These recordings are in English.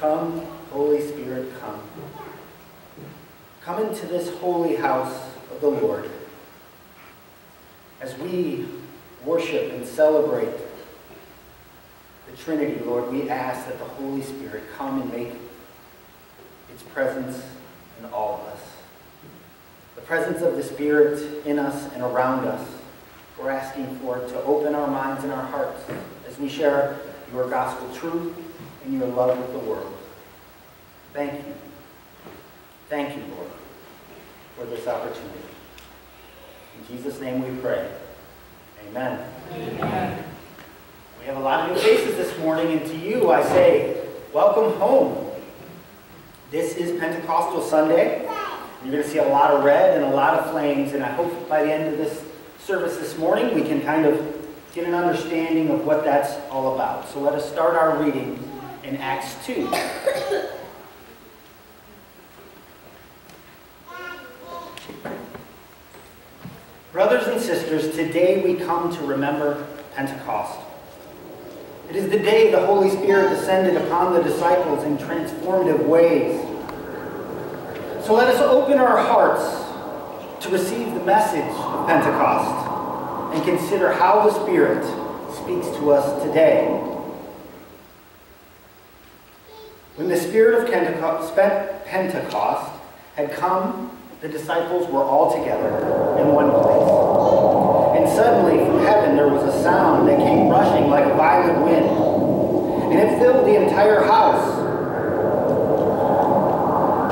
Come, Holy Spirit, come. Come into this holy house of the Lord. As we worship and celebrate the Trinity, Lord, we ask that the Holy Spirit come and make its presence in all of us. The presence of the Spirit in us and around us, we're asking for it to open our minds and our hearts as we share your gospel truth and your love with the world. Thank you. Thank you, Lord, for this opportunity. In Jesus' name we pray. Amen. Amen. We have a lot of new faces this morning, and to you I say, welcome home. This is Pentecostal Sunday. You're going to see a lot of red and a lot of flames, and I hope by the end of this service this morning we can kind of get an understanding of what that's all about. So let us start our reading in Acts 2. Brothers and sisters, today we come to remember Pentecost. It is the day the Holy Spirit descended upon the disciples in transformative ways. So let us open our hearts to receive the message of Pentecost and consider how the Spirit speaks to us today. When the Spirit of Pentecost had come, the disciples were all together in one place. And suddenly from heaven there was a sound that came rushing like a violent wind, and it filled the entire house,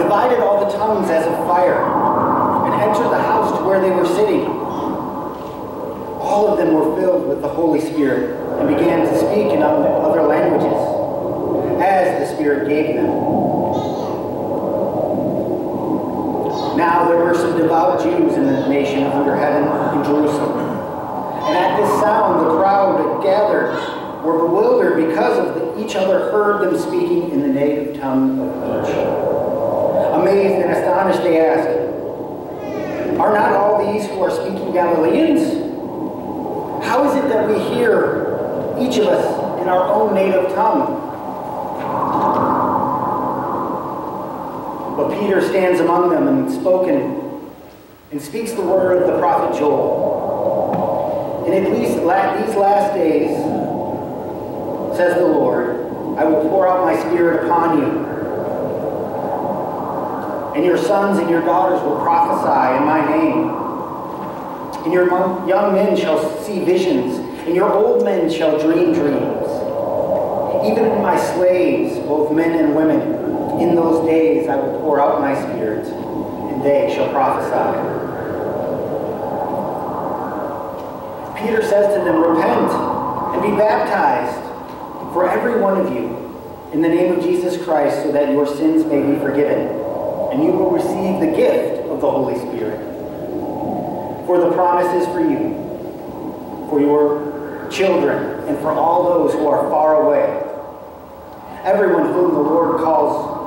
divided all the tongues as of fire, and entered the house to where they were sitting. All of them were filled with the Holy Spirit and began to speak in other as the Spirit gave them. Now there were some devout Jews in the nation under heaven in Jerusalem. And at this sound the crowd that gathered were bewildered because of the, each other heard them speaking in the native tongue of each. Amazed and astonished they asked, Are not all these who are speaking Galileans? How is it that we hear each of us in our own native tongue? Peter stands among them and spoken and speaks the word of the prophet Joel. And least these last days, says the Lord, I will pour out my spirit upon you. And your sons and your daughters will prophesy in my name. And your young men shall see visions, and your old men shall dream dreams. Even my slaves, both men and women, in those days I will pour out my spirit, and they shall prophesy. Peter says to them, Repent and be baptized for every one of you in the name of Jesus Christ, so that your sins may be forgiven, and you will receive the gift of the Holy Spirit. For the promise is for you, for your children, and for all those who are far away, everyone whom the Lord calls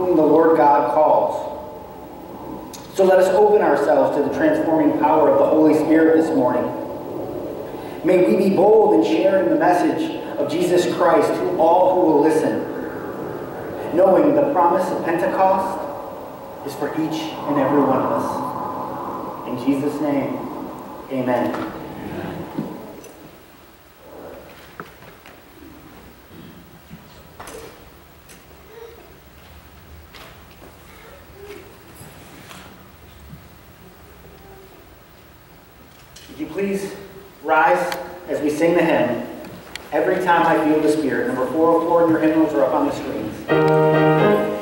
whom the Lord God calls. So let us open ourselves to the transforming power of the Holy Spirit this morning. May we be bold in sharing the message of Jesus Christ to all who will listen, knowing the promise of Pentecost is for each and every one of us. In Jesus' name, amen. please rise as we sing the hymn, Every Time I Feel the Spirit. Number 404 in your hymnals are up on the screens.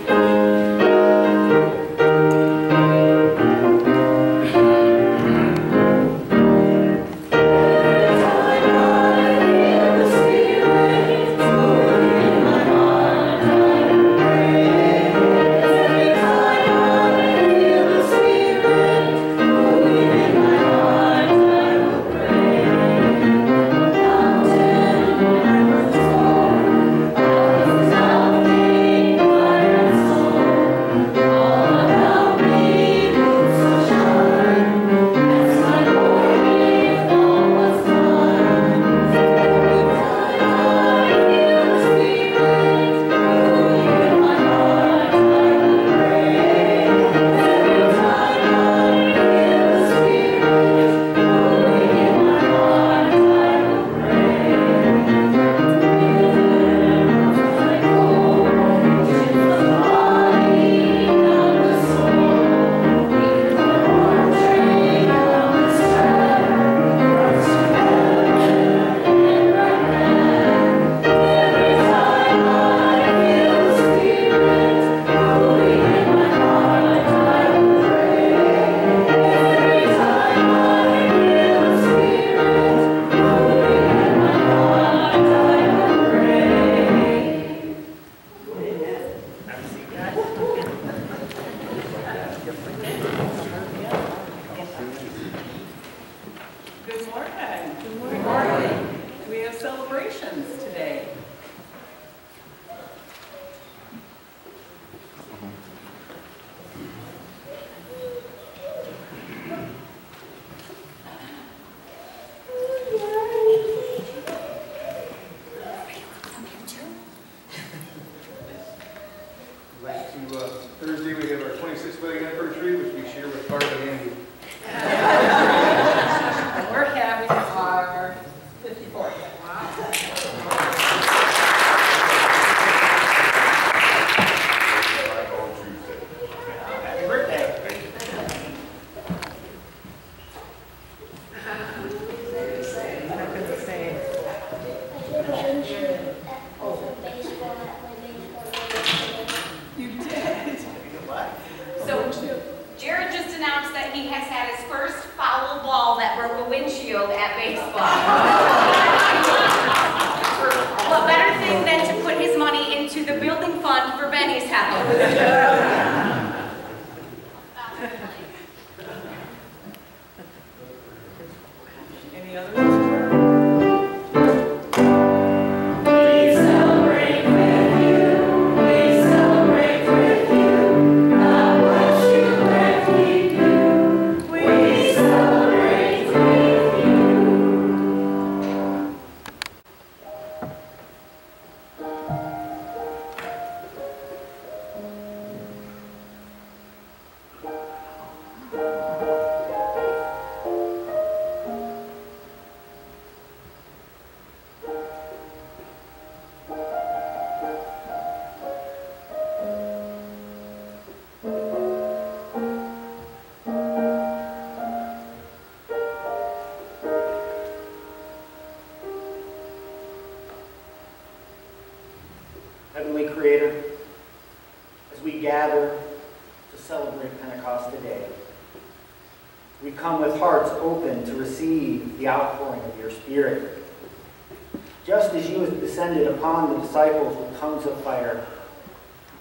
disciples with tongues of fire,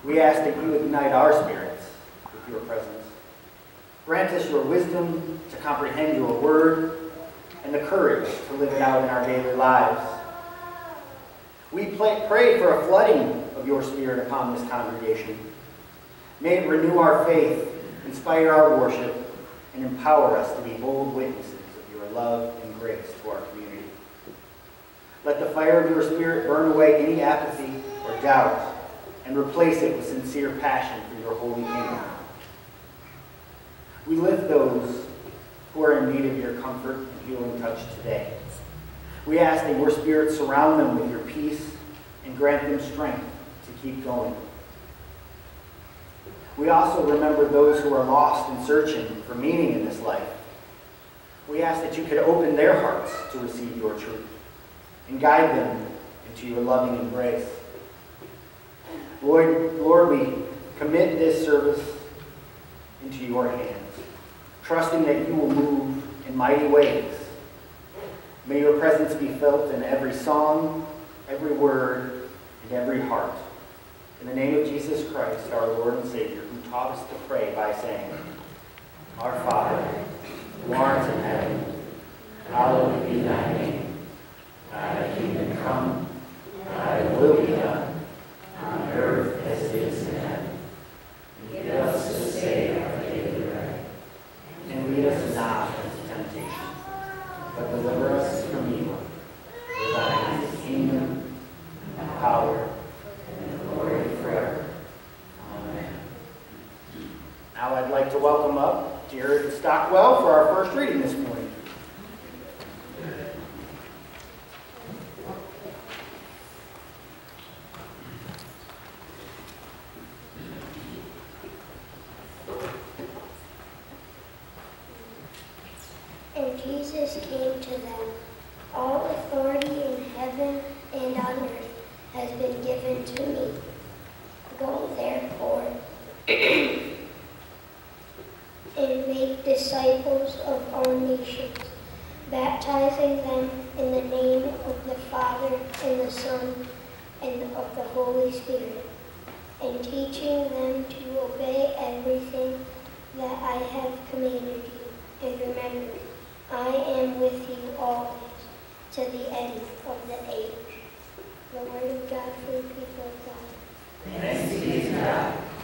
we ask that you ignite our spirits with your presence. Grant us your wisdom to comprehend your word and the courage to live it out in our daily lives. We pray for a flooding of your spirit upon this congregation. May it renew our faith, inspire our worship, and empower us to be bold witnesses of your love and grace to our community. Let the fire of your spirit burn away any apathy or doubt and replace it with sincere passion for your holy kingdom. We lift those who are in need of your comfort and healing touch today. We ask that your spirit surround them with your peace and grant them strength to keep going. We also remember those who are lost and searching for meaning in this life. We ask that you could open their hearts to receive your truth and guide them into your loving embrace. Lord, Lord, we commit this service into your hands, trusting that you will move in mighty ways. May your presence be felt in every song, every word, and every heart. In the name of Jesus Christ, our Lord and Savior, who taught us to pray by saying, Our Father, who art in heaven, hallowed be thy name. Thy kingdom come, thy will be done, on earth as it is in heaven. Give us this day our daily bread, and lead us not into temptation, but deliver us from evil. For thine is the kingdom, and the power, and the glory forever. Amen. Now I'd like to welcome up Jared Stockwell for our first reading this morning. disciples of all nations, baptizing them in the name of the Father and the Son and of the Holy Spirit, and teaching them to obey everything that I have commanded you. And remember, I am with you always to the end of the age. The word of God for the people of God. Thanks be to God.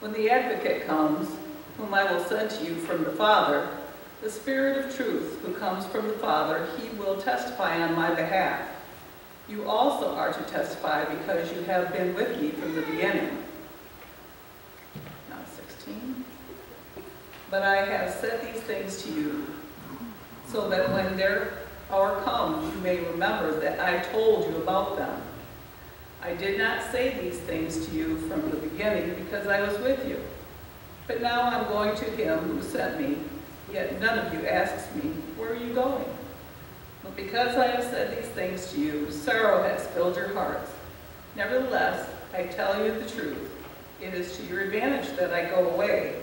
When the advocate comes, whom I will send to you from the Father, the Spirit of truth who comes from the Father, he will testify on my behalf. You also are to testify because you have been with me from the beginning. Now 16. But I have said these things to you, so that when their hour comes, you may remember that I told you about them. I did not say these things to you from the beginning because I was with you. But now I'm going to him who sent me, yet none of you asks me, where are you going? But because I have said these things to you, sorrow has filled your hearts. Nevertheless, I tell you the truth. It is to your advantage that I go away.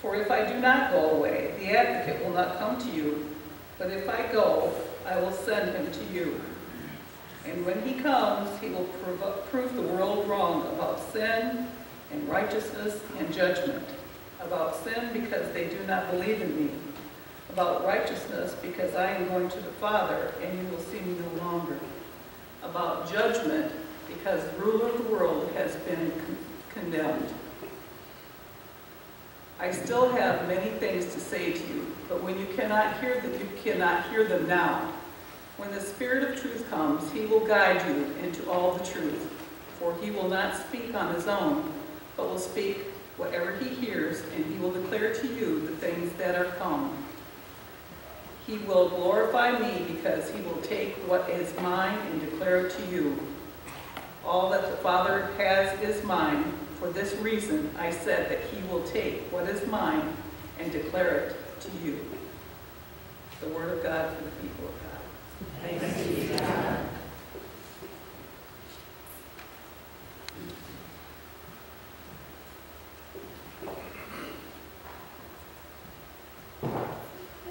For if I do not go away, the advocate will not come to you. But if I go, I will send him to you. And when he comes, he will prove, the world wrong about sin and righteousness and judgment. About sin because they do not believe in me. About righteousness because I am going to the Father and you will see me no longer. About judgment because the ruler of the world has been con condemned. I still have many things to say to you, but when you cannot hear them, you cannot hear them now. When the Spirit of truth comes, he will guide you into all the truth. For he will not speak on his own, but will speak whatever he hears, and he will declare to you the things that are come. He will glorify me because he will take what is mine and declare it to you. All that the Father has is mine. For this reason I said that he will take what is mine and declare it to you. The word of God for the people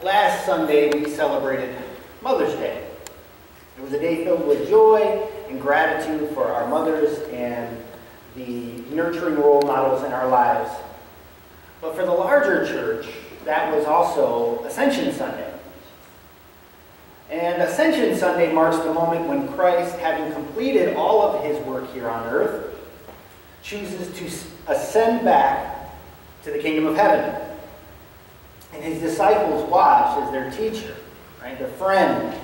Last Sunday, we celebrated Mother's Day. It was a day filled with joy and gratitude for our mothers and the nurturing role models in our lives. But for the larger church, that was also Ascension Sunday. And Ascension Sunday marks the moment when Christ, having completed all of his work here on earth, chooses to ascend back to the kingdom of heaven. And his disciples watch as their teacher, right, their friend,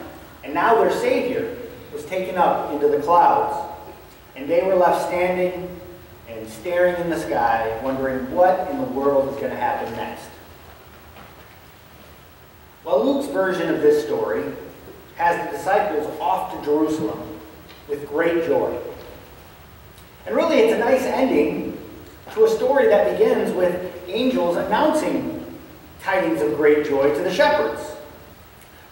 and now their Savior was taken up into the clouds. And they were left standing and staring in the sky, wondering what in the world is going to happen next. Well, Luke's version of this story has the disciples off to Jerusalem with great joy. And really, it's a nice ending to a story that begins with angels announcing tidings of great joy to the shepherds.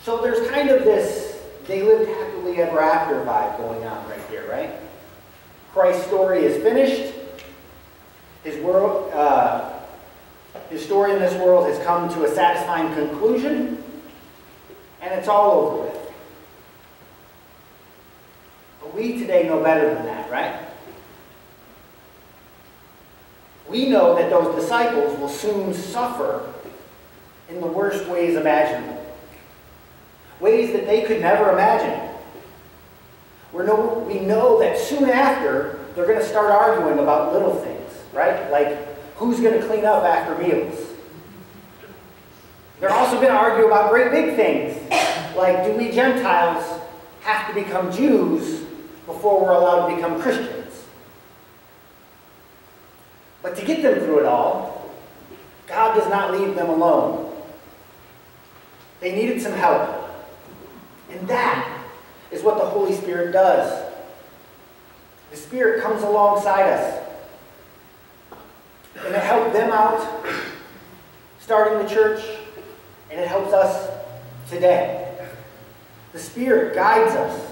So there's kind of this they lived happily ever after vibe going on right here, right? Christ's story is finished. His world, uh, his story in this world has come to a satisfying conclusion, and it's all over with. We today know better than that, right? We know that those disciples will soon suffer in the worst ways imaginable. Ways that they could never imagine. we know, we know that soon after, they're going to start arguing about little things, right? Like, who's going to clean up after meals? They're also going to argue about great big things, like do we Gentiles have to become Jews before we're allowed to become Christians? But to get them through it all, God does not leave them alone. They needed some help. And that is what the Holy Spirit does. The Spirit comes alongside us. And it helped them out starting the church, and it helps us today. The Spirit guides us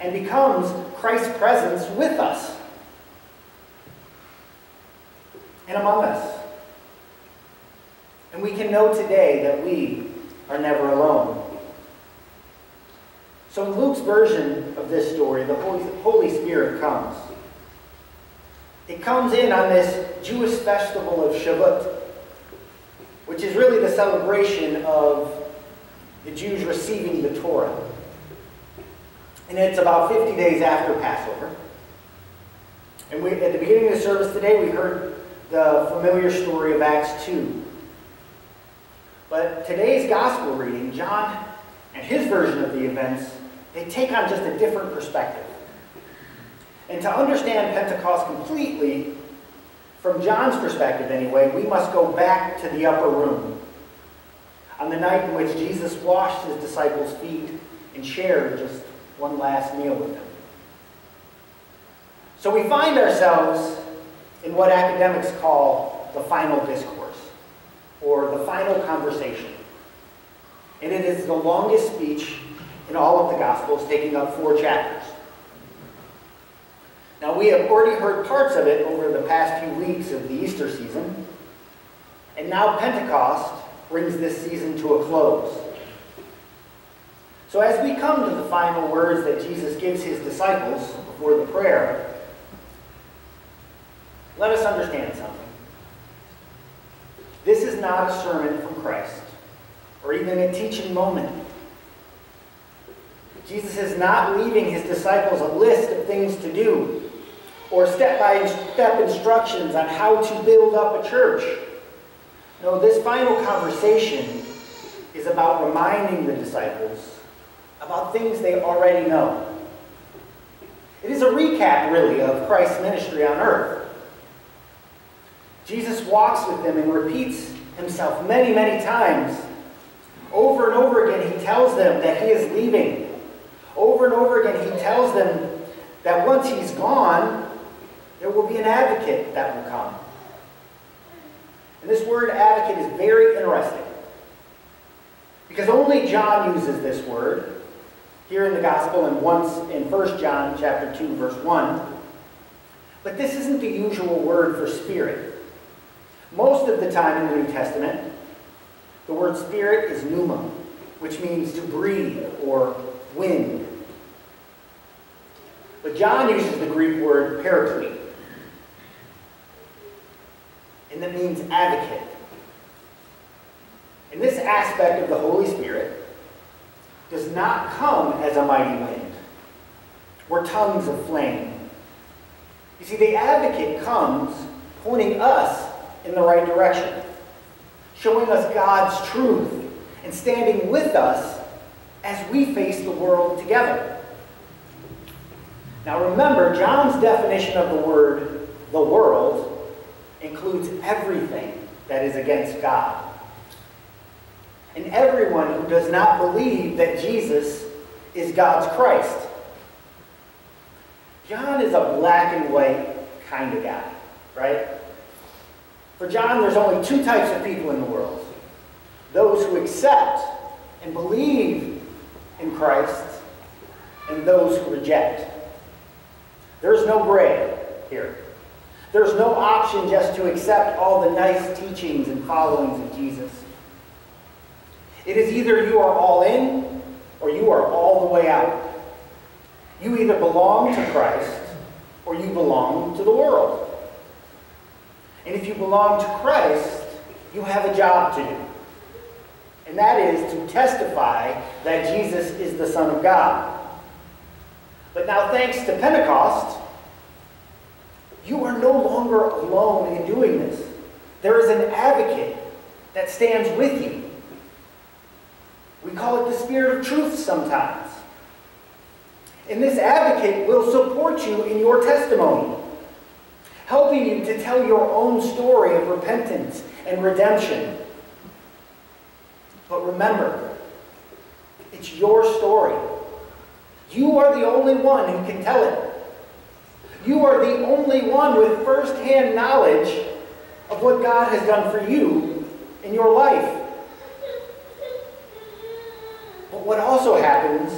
and becomes Christ's presence with us and among us. And we can know today that we are never alone. So in Luke's version of this story, the Holy, Spirit comes. It comes in on this Jewish festival of Shavuot, which is really the celebration of the Jews receiving the Torah. And it's about 50 days after Passover. And we, at the beginning of the service today, we heard the familiar story of Acts 2. But today's gospel reading, John and his version of the events, they take on just a different perspective. And to understand Pentecost completely, from John's perspective anyway, we must go back to the upper room. On the night in which Jesus washed his disciples' feet and shared just one last meal with them. So we find ourselves in what academics call the final discourse, or the final conversation. And it is the longest speech in all of the Gospels, taking up four chapters. Now, we have already heard parts of it over the past few weeks of the Easter season, and now Pentecost brings this season to a close. So, as we come to the final words that Jesus gives his disciples before the prayer, let us understand something. This is not a sermon from Christ, or even a teaching moment. Jesus is not leaving his disciples a list of things to do or step-by-step instructions on how to build up a church. No, this final conversation is about reminding the disciples about things they already know. It is a recap, really, of Christ's ministry on earth. Jesus walks with them and repeats himself many, many times. Over and over again, he tells them that he is leaving. Over and over again, he tells them that once he's gone, there will be an advocate that will come. And this word advocate is very interesting. Because only John uses this word here in the gospel and once in 1 John chapter 2 verse 1. But this isn't the usual word for spirit. Most of the time in the New Testament, the word spirit is pneuma, which means to breathe or wind. But John uses the Greek word paraclete, and that means advocate. And this aspect of the Holy Spirit does not come as a mighty wind or tongues of flame. You see, the advocate comes pointing us in the right direction, showing us God's truth, and standing with us as we face the world together. Now remember, John's definition of the word, the world, includes everything that is against God. And everyone who does not believe that Jesus is God's Christ. John is a black and white kind of guy, right? For John, there's only two types of people in the world those who accept and believe in Christ, and those who reject. There's no gray here. There's no option just to accept all the nice teachings and followings of Jesus. It is either you are all in or you are all the way out. You either belong to Christ or you belong to the world. And if you belong to Christ, you have a job to do. And that is to testify that Jesus is the Son of God. But now, thanks to Pentecost, you are no longer alone in doing this. There is an advocate that stands with you. We call it the Spirit of Truth sometimes. And this advocate will support you in your testimony, helping you to tell your own story of repentance and redemption. But remember, it's your story. You are the only one who can tell it. You are the only one with first-hand knowledge of what God has done for you in your life. What also happens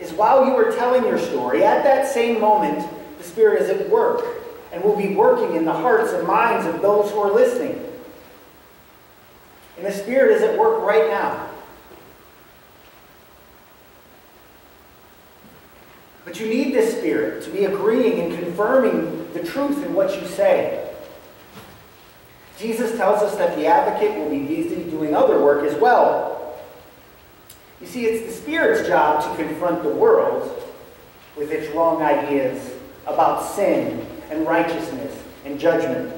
is while you are telling your story, at that same moment, the Spirit is at work and will be working in the hearts and minds of those who are listening. And the Spirit is at work right now. But you need this Spirit to be agreeing and confirming the truth in what you say. Jesus tells us that the advocate will be busy doing other work as well. You see, it's the Spirit's job to confront the world with its wrong ideas about sin and righteousness and judgment.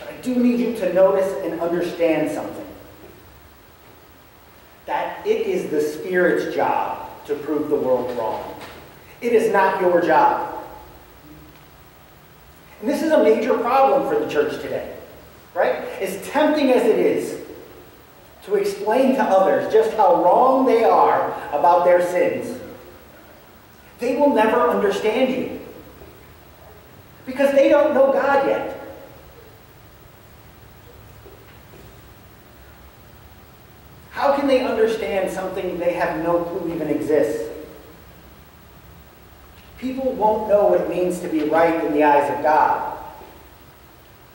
But I do need you to notice and understand something. That it is the Spirit's job to prove the world wrong. It is not your job. And this is a major problem for the church today, right? As tempting as it is to explain to others just how wrong they are about their sins, they will never understand you because they don't know God yet. How can they understand something they have no clue even exists? People won't know what it means to be right in the eyes of God.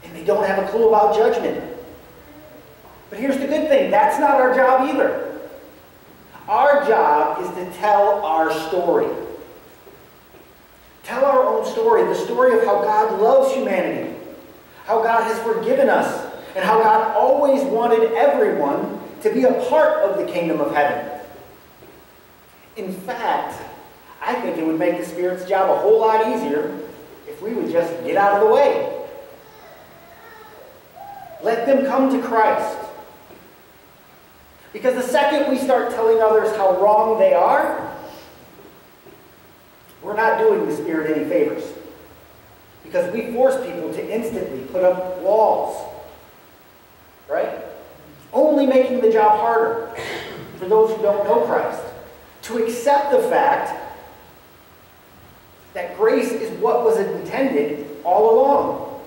And they don't have a clue about judgment. But here's the good thing that's not our job either. Our job is to tell our story. Tell our own story, the story of how God loves humanity, how God has forgiven us, and how God always wanted everyone to be a part of the kingdom of heaven. In fact, I think it would make the Spirit's job a whole lot easier if we would just get out of the way. Let them come to Christ. Because the second we start telling others how wrong they are, we're not doing the Spirit any favors. Because we force people to instantly put up walls. Right? Only making the job harder for those who don't know Christ. To accept the fact that grace is what was intended all along.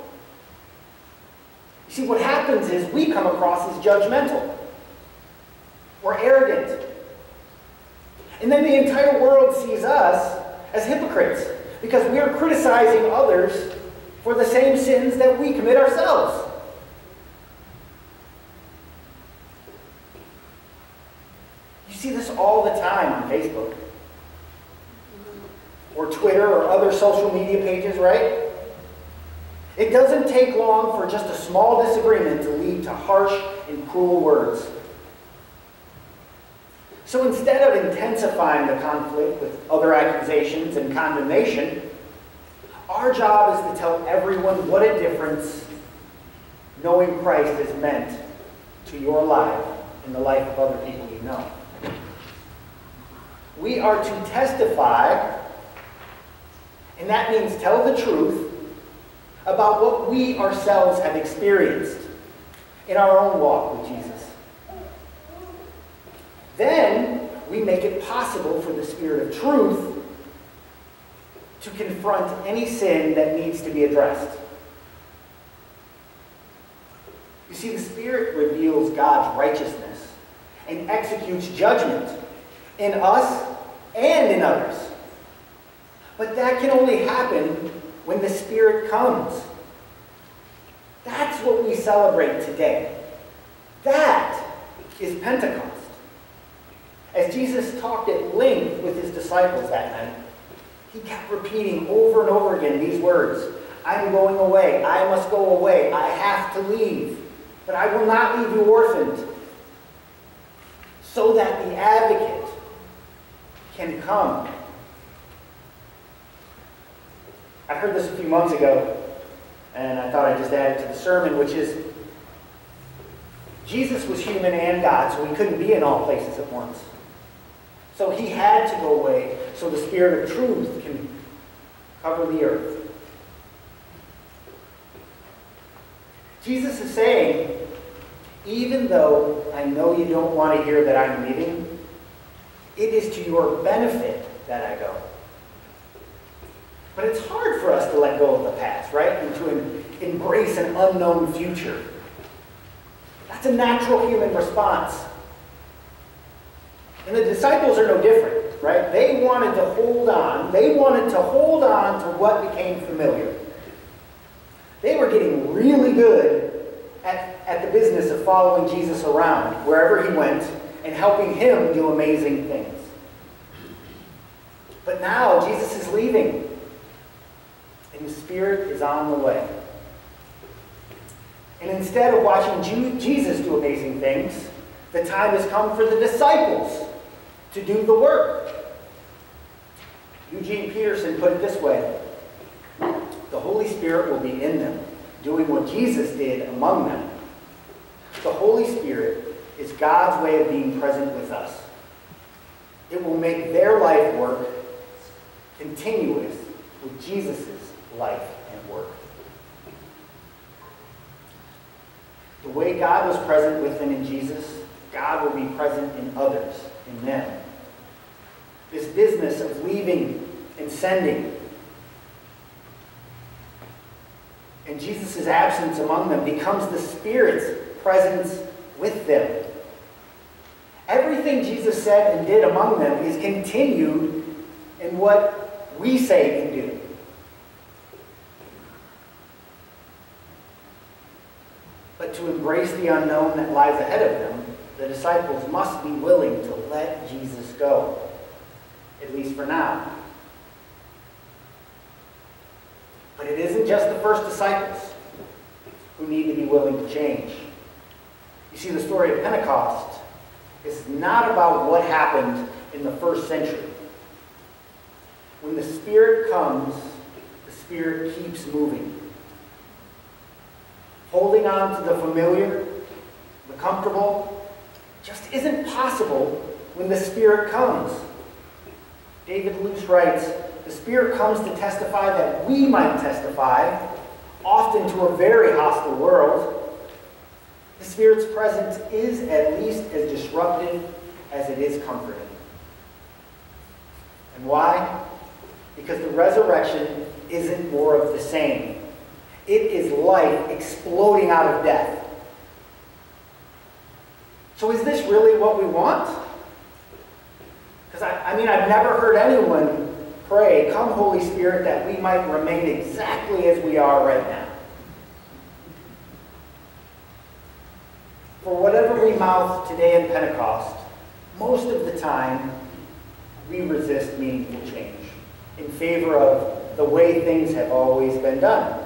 You see, what happens is we come across as judgmental or arrogant. And then the entire world sees us as hypocrites because we are criticizing others for the same sins that we commit ourselves. You see this all the time on Facebook or Twitter or other social media pages, right? It doesn't take long for just a small disagreement to lead to harsh and cruel words. So instead of intensifying the conflict with other accusations and condemnation, our job is to tell everyone what a difference knowing Christ has meant to your life and the life of other people you know. We are to testify, and that means tell the truth about what we ourselves have experienced in our own walk with Jesus. Then we make it possible for the Spirit of truth to confront any sin that needs to be addressed. You see, the Spirit reveals God's righteousness and executes judgment in us and in others. But that can only happen when the Spirit comes. That's what we celebrate today. That is Pentecost. As Jesus talked at length with his disciples that night, he kept repeating over and over again these words I'm going away. I must go away. I have to leave. But I will not leave you orphaned. So that the advocate can come. I heard this a few months ago, and I thought I'd just add it to the sermon, which is Jesus was human and God, so he couldn't be in all places at once. So he had to go away so the Spirit of truth can cover the earth. Jesus is saying, even though I know you don't want to hear that I'm leaving, it is to your benefit that I go. But it's hard for us to let go of the past, right? And to embrace an unknown future. That's a natural human response. And the disciples are no different, right? They wanted to hold on. They wanted to hold on to what became familiar. They were getting really good at, at the business of following Jesus around wherever he went and helping him do amazing things. But now Jesus is leaving, and the Spirit is on the way. And instead of watching Jesus do amazing things, the time has come for the disciples to do the work. Eugene Peterson put it this way The Holy Spirit will be in them, doing what Jesus did among them. The Holy Spirit is God's way of being present with us. It will make their life work continuous with Jesus' life and work. The way God was present with them in Jesus, God will be present in others, in them. This business of leaving and sending, and Jesus' absence among them becomes the Spirit's presence with them. Everything Jesus said and did among them is continued in what we say and do. But to embrace the unknown that lies ahead of them, the disciples must be willing to let Jesus go, at least for now. But it isn't just the first disciples who need to be willing to change. You see, the story of Pentecost is not about what happened in the first century. When the Spirit comes, the Spirit keeps moving. Holding on to the familiar, the comfortable, just isn't possible when the Spirit comes. David Lose writes, the Spirit comes to testify that we might testify, often to a very hostile world, the Spirit's presence is at least as disruptive as it is comforting. And why? Because the resurrection isn't more of the same. It is life exploding out of death. So is this really what we want? Because I, I mean, I've never heard anyone pray, Come, Holy Spirit, that we might remain exactly as we are right now. For whatever we mouth today in Pentecost, most of the time we resist meaningful change in favor of the way things have always been done.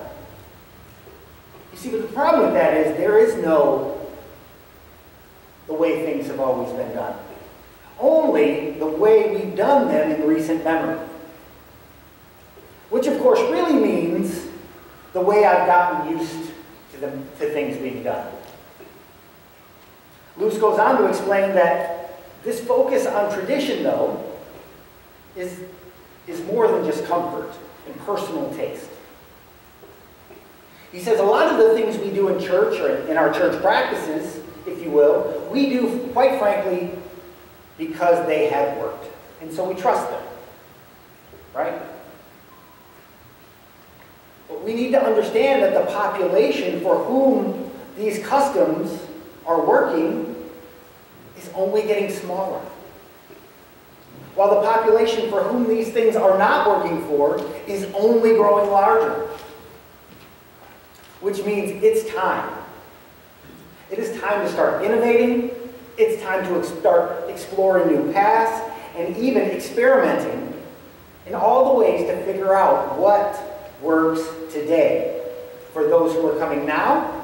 You see, but the problem with that is there is no the way things have always been done. Only the way we've done them in recent memory. Which, of course, really means the way I've gotten used to, them, to things being done. Lose goes on to explain that this focus on tradition, though, is, is more than just comfort and personal taste. He says a lot of the things we do in church or in our church practices, if you will, we do, quite frankly, because they have worked. And so we trust them. Right? But we need to understand that the population for whom these customs are working is only getting smaller. While the population for whom these things are not working for is only growing larger. Which means it's time. It is time to start innovating. It's time to start exploring new paths and even experimenting in all the ways to figure out what works today for those who are coming now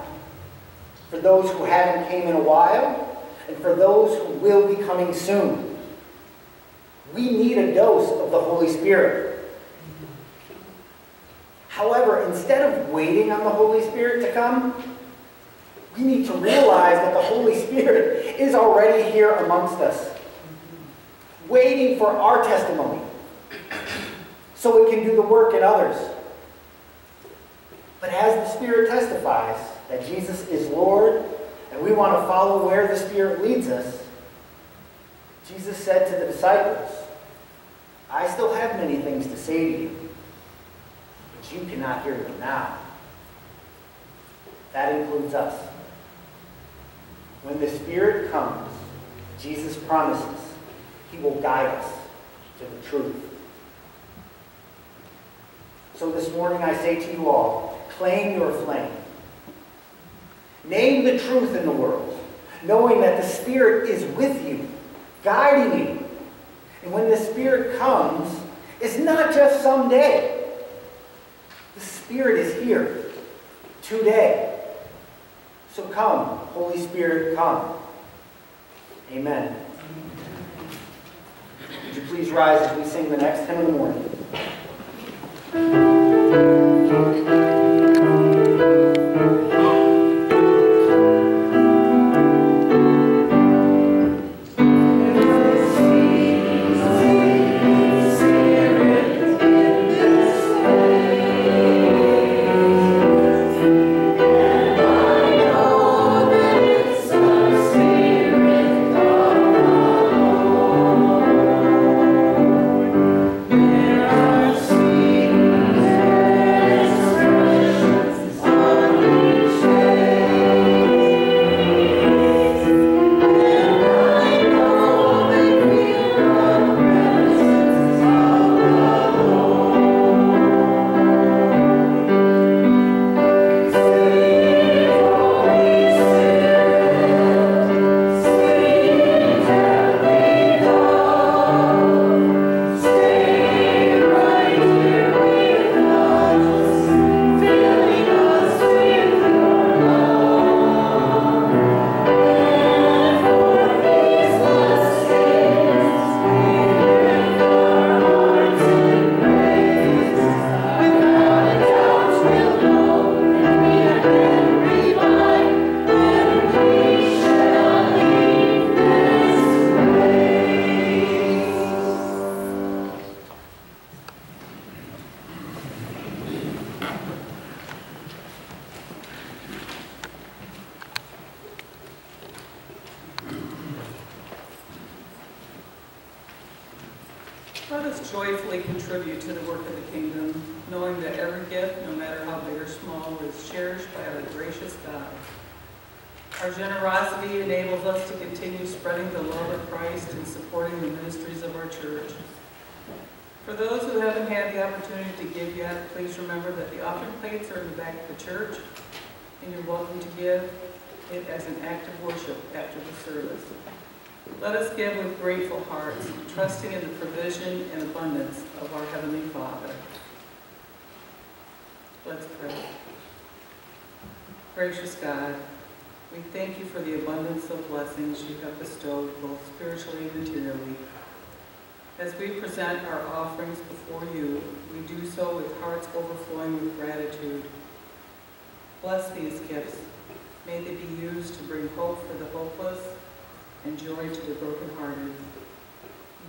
for those who haven't came in a while, and for those who will be coming soon. We need a dose of the Holy Spirit. However, instead of waiting on the Holy Spirit to come, we need to realize that the Holy Spirit is already here amongst us, waiting for our testimony so we can do the work in others. But as the Spirit testifies, that Jesus is Lord, and we want to follow where the Spirit leads us, Jesus said to the disciples, I still have many things to say to you, but you cannot hear them now. That includes us. When the Spirit comes, Jesus promises he will guide us to the truth. So this morning I say to you all, claim your flame. Name the truth in the world, knowing that the Spirit is with you, guiding you. And when the Spirit comes, it's not just someday. The Spirit is here today. So come, Holy Spirit, come. Amen. Would you please rise as we sing the next hymn of the morning?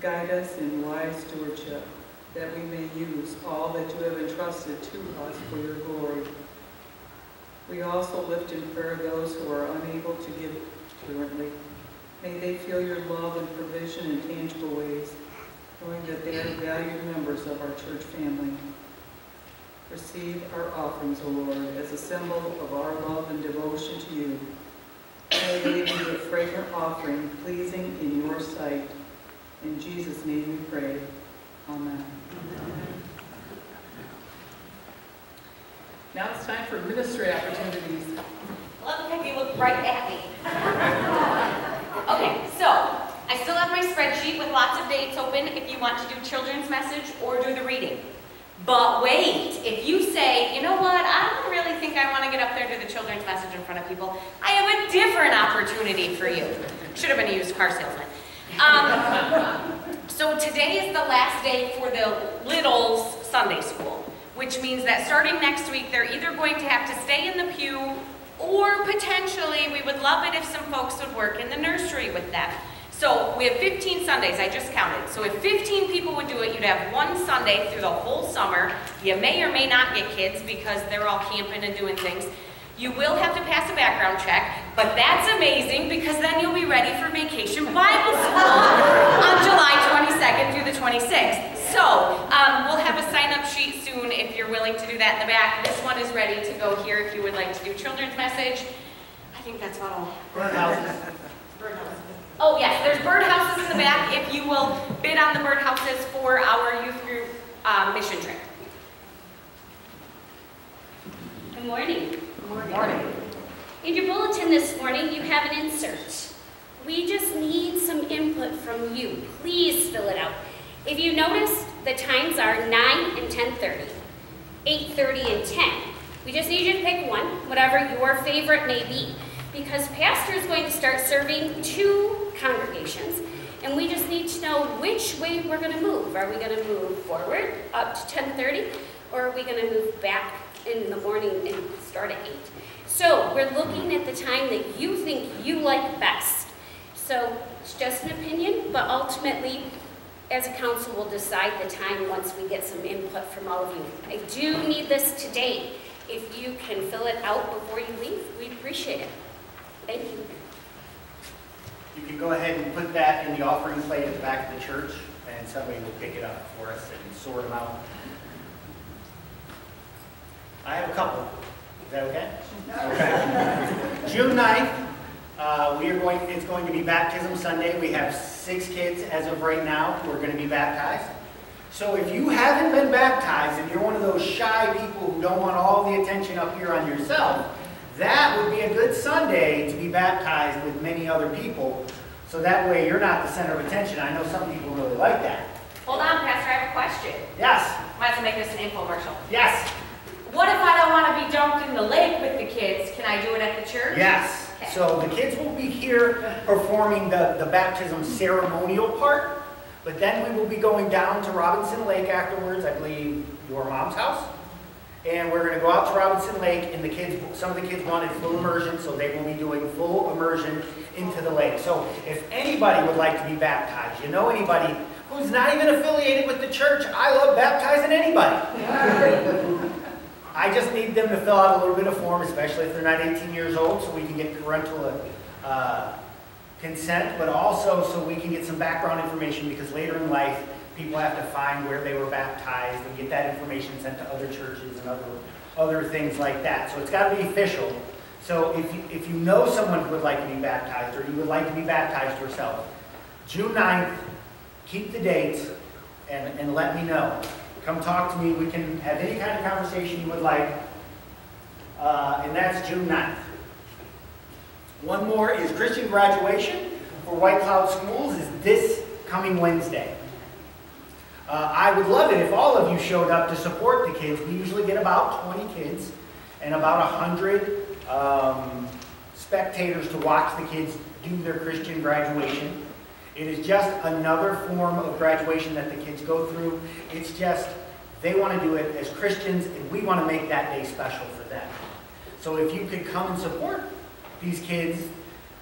Guide us in wise stewardship, that we may use all that you have entrusted to us for your glory. We also lift in prayer those who are unable to give currently. May they feel your love and provision in tangible ways, knowing that they are valued members of our church family. Receive our offerings, O Lord, as a symbol of our love and devotion to you. May they be a fragrant offering, pleasing in your sight. In Jesus' name we pray. Amen. Now it's time for ministry opportunities. Look at you look right at me. okay, so I still have my spreadsheet with lots of dates open if you want to do children's message or do the reading. But wait, if you say, you know what, I don't really think I want to get up there and do the children's message in front of people, I have a different opportunity for you. Should have been a used car salesman. Um, so today is the last day for the littles Sunday school, which means that starting next week, they're either going to have to stay in the pew or potentially we would love it if some folks would work in the nursery with them. So we have 15 Sundays, I just counted. So if 15 people would do it, you'd have one Sunday through the whole summer. You may or may not get kids because they're all camping and doing things. You will have to pass a background check, but that's amazing because then you'll be ready for Vacation Bible School on July 22nd through the 26th. So um, we'll have a sign-up sheet soon if you're willing to do that in the back. This one is ready to go here if you would like to do children's message. I think that's about all. Birdhouses. Birdhouses. Oh yes, there's birdhouses in the back if you will bid on the birdhouses for our youth group uh, mission trip. Good morning. Morning. In your bulletin this morning, you have an insert. We just need some input from you. Please fill it out. If you noticed, the times are 9 and 10:30, 8:30 and 10. We just need you to pick one, whatever your favorite may be, because pastor is going to start serving two congregations, and we just need to know which way we're going to move. Are we going to move forward up to 10:30, or are we going to move back in the morning and start at 8? So we're looking at the time that you think you like best. So it's just an opinion, but ultimately, as a council, we'll decide the time once we get some input from all of you. I do need this today. If you can fill it out before you leave, we'd appreciate it. Thank you. You can go ahead and put that in the offering plate at the back of the church, and somebody will pick it up for us and sort them out. I have a couple. Is that okay? Okay. June 9th, uh, we are going, it's going to be baptism Sunday. We have six kids as of right now who are going to be baptized. So if you haven't been baptized and you're one of those shy people who don't want all the attention up here on yourself, that would be a good Sunday to be baptized with many other people. So that way you're not the center of attention. I know some people really like that. Hold on, Pastor, I have a question. Yes, Might as well make this an infomercial. yes, What if I don't want to be dunked in the lake with the kids? Can I do it at the church? yes. So the kids will be here performing the, the baptism ceremonial part, but then we will be going down to Robinson Lake afterwards, I believe your mom's house. And we're gonna go out to Robinson Lake and the kids, some of the kids wanted full immersion, so they will be doing full immersion into the lake. So if anybody would like to be baptized, you know anybody who's not even affiliated with the church, I love baptizing anybody. I just need them to fill out a little bit of form, especially if they're not 18 years old, so we can get parental uh, consent, but also so we can get some background information because later in life, people have to find where they were baptized and get that information sent to other churches and other, other things like that. So it's got to be official. So if you, if you know someone who would like to be baptized or you would like to be baptized yourself, June 9th, keep the dates and, and let me know. Come talk to me. We can have any kind of conversation you would like. Uh, and that's June 9th. One more is Christian graduation for White Cloud Schools is this coming Wednesday. Uh, I would love it if all of you showed up to support the kids. We usually get about 20 kids and about 100 um, spectators to watch the kids do their Christian graduation. It is just another form of graduation that the kids go through. It's just, they want to do it as Christians, and we want to make that day special for them. So if you could come and support these kids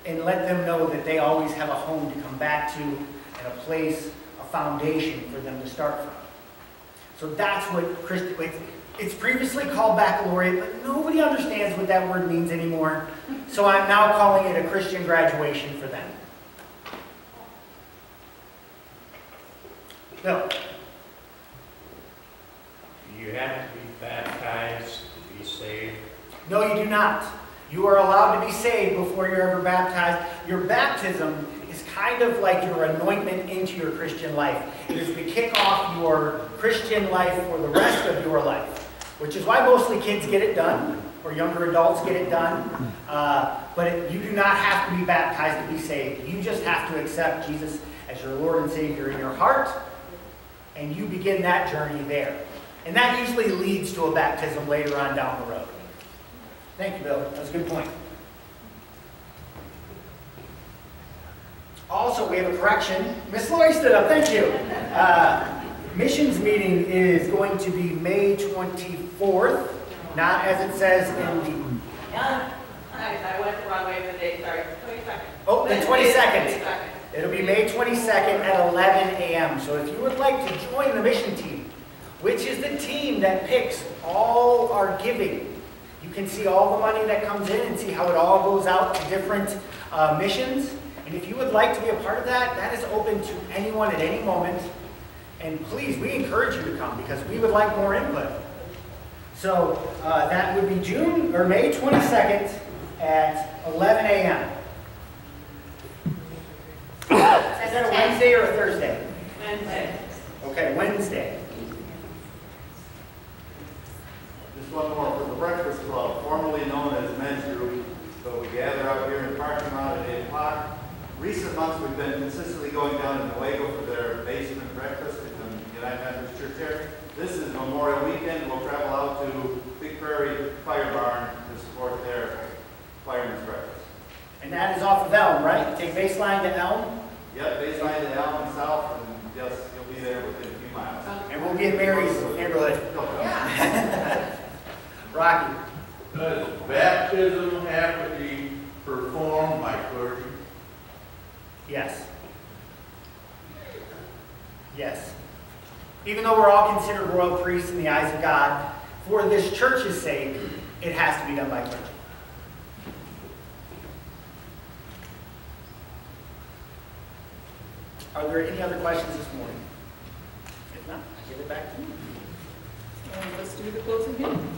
and let them know that they always have a home to come back to and a place, a foundation for them to start from. So that's what Christian, it's, it's previously called baccalaureate, but nobody understands what that word means anymore. So I'm now calling it a Christian graduation for them. Bill? Do you have to be baptized to be saved? No, you do not. You are allowed to be saved before you're ever baptized. Your baptism is kind of like your anointment into your Christian life. It is to kick off your Christian life for the rest of your life, which is why mostly kids get it done, or younger adults get it done. Uh, but it, you do not have to be baptized to be saved. You just have to accept Jesus as your Lord and Savior in your heart, and you begin that journey there. And that usually leads to a baptism later on down the road. Thank you, Bill. That's a good point. Also, we have a correction. Miss Lori stood up. Thank you. Uh, missions meeting is going to be May 24th, not as it says in the, Yeah, I, I went the wrong way with the date, sorry, twenty-second. oh, the 22nd. It'll be May 22nd at 11 a.m. So if you would like to join the mission team, which is the team that picks all our giving, you can see all the money that comes in and see how it all goes out to different uh, missions. And if you would like to be a part of that, that is open to anyone at any moment. And please, we encourage you to come because we would like more input. So uh, that would be June or May 22nd at 11 a.m. Is that a Wednesday or a Thursday? Wednesday. Okay, Wednesday. Just one more, for the Breakfast Club, formerly known as Men's Group, but we gather out here in the parking lot at 8 o'clock. Recent months, we've been consistently going down in Newaygo for their basement breakfast, and United Methodist church here. This is Memorial Weekend. We'll travel out to Big Prairie Fire Barn to support their fireman's breakfast. And that is off of Elm, right? Take baseline to Elm, Yep, baseline to Allen South, and yes, you'll be there within a few miles. and we'll be in Mary's neighborhood. Rocky? Does baptism have to be performed by clergy? Yes. Yes. Even though we're all considered royal priests in the eyes of God, for this church's sake, it has to be done by clergy. Are there any other questions this morning? If not, I give it back to you. Let's do the closing hymn.